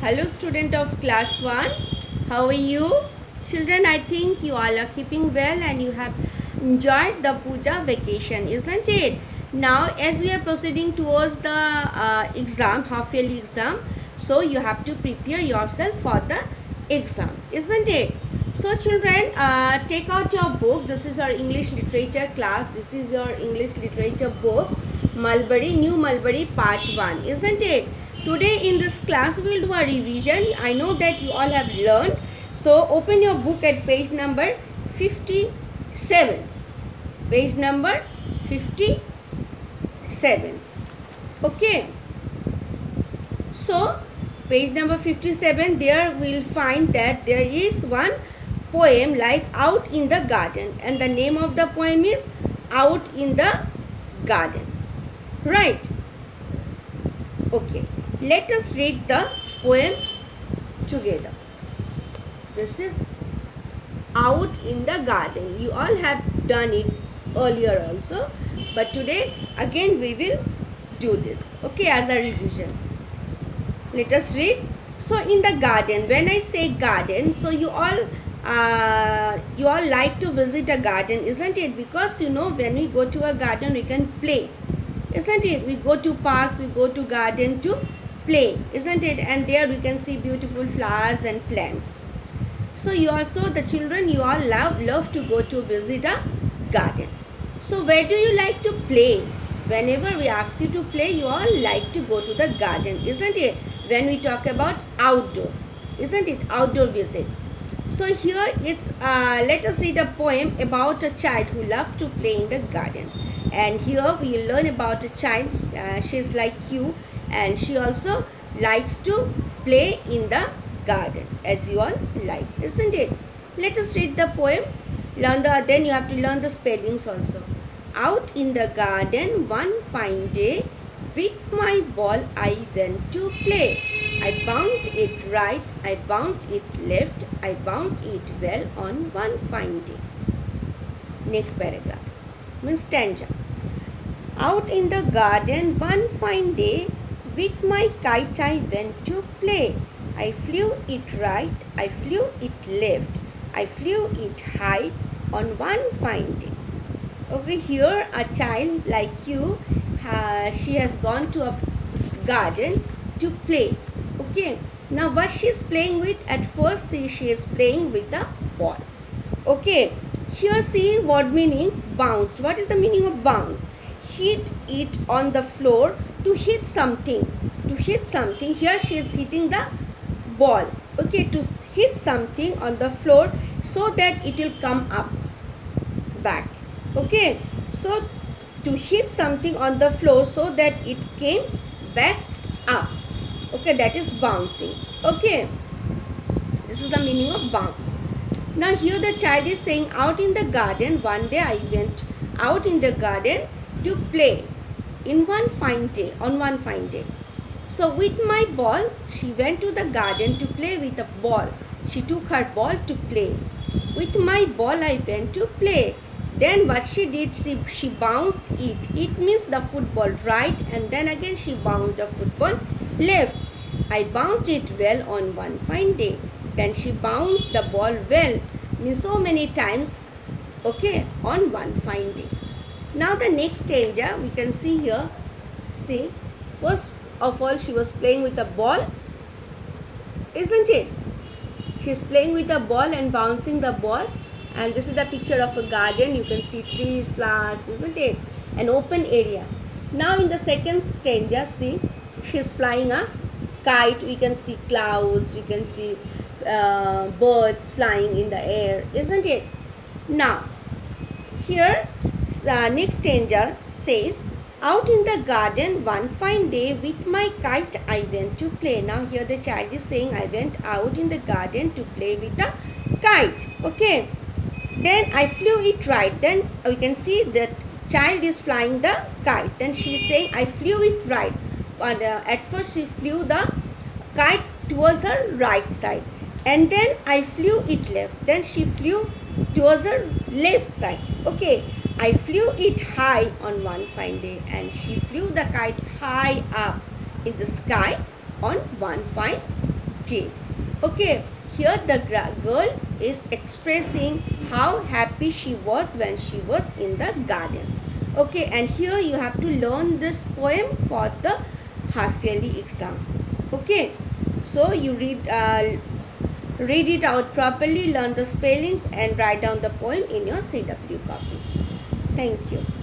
Hello student of class 1. How are you? Children, I think you all are keeping well and you have enjoyed the puja vacation, isn't it? Now as we are proceeding towards the uh, exam, half yearly exam, so you have to prepare yourself for the exam, isn't it? So children, uh, take out your book. This is our English literature class. This is your English literature book, Mulberry, New Mulberry part 1, isn't it? Today in this class we will do a revision. I know that you all have learned. So open your book at page number 57. Page number 57. Okay. So page number 57 there we will find that there is one poem like out in the garden and the name of the poem is out in the garden. Right. Okay let us read the poem together. This is out in the garden. You all have done it earlier also. But today again we will do this. Okay, as a revision. Let us read. So in the garden, when I say garden, so you all uh, you all like to visit a garden, isn't it? Because you know when we go to a garden, we can play, isn't it? We go to parks, we go to garden to play isn't it? And there we can see beautiful flowers and plants. So you also the children you all love love to go to visit a garden. So where do you like to play? Whenever we ask you to play you all like to go to the garden isn't it? When we talk about outdoor isn't it? Outdoor visit. So here it's uh, let us read a poem about a child who loves to play in the garden. And here we learn about a child uh, she's like you and she also likes to play in the garden as you all like isn't it? Let us read the poem. Learn the then you have to learn the spellings also. Out in the garden one fine day with my ball I went to play. I bounced it right I bounced it left I bounced it well on one fine day. Next paragraph. Means stanza out in the garden one fine day with my kite I went to play. I flew it right, I flew it left, I flew it high on one fine day. Okay, here a child like you, uh, she has gone to a garden to play. Okay, now what she is playing with? At first she, she is playing with a ball. Okay, here see what meaning bounced. What is the meaning of bounce? Hit it on the floor to hit something to hit something here she is hitting the ball okay to hit something on the floor so that it will come up back okay so to hit something on the floor so that it came back up okay that is bouncing okay this is the meaning of bounce. Now here the child is saying out in the garden one day i went out in the garden to play in one fine day, on one fine day. So with my ball, she went to the garden to play with a ball. She took her ball to play. With my ball, I went to play. Then what she did, she, she bounced it. It means the football right and then again she bounced the football left. I bounced it well on one fine day. Then she bounced the ball well, means so many times, okay, on one fine day. Now the next stanza we can see here. See, first of all she was playing with a ball, isn't it? She's playing with a ball and bouncing the ball. And this is the picture of a garden. You can see trees, flowers, isn't it? An open area. Now in the second stanza, see, she's flying a kite. We can see clouds. We can see uh, birds flying in the air, isn't it? Now, here uh, next angel says, out in the garden one fine day with my kite I went to play. Now here the child is saying I went out in the garden to play with the kite. Okay. Then I flew it right. Then we can see that child is flying the kite. Then she is saying I flew it right. But, uh, at first she flew the kite towards her right side. And then I flew it left. Then she flew towards her left side. Okay. I flew it high on one fine day and she flew the kite high up in the sky on one fine day. Okay here the girl is expressing how happy she was when she was in the garden. Okay and here you have to learn this poem for the half yearly exam. Okay so you read uh, read it out properly learn the spellings and write down the poem in your cw copy thank you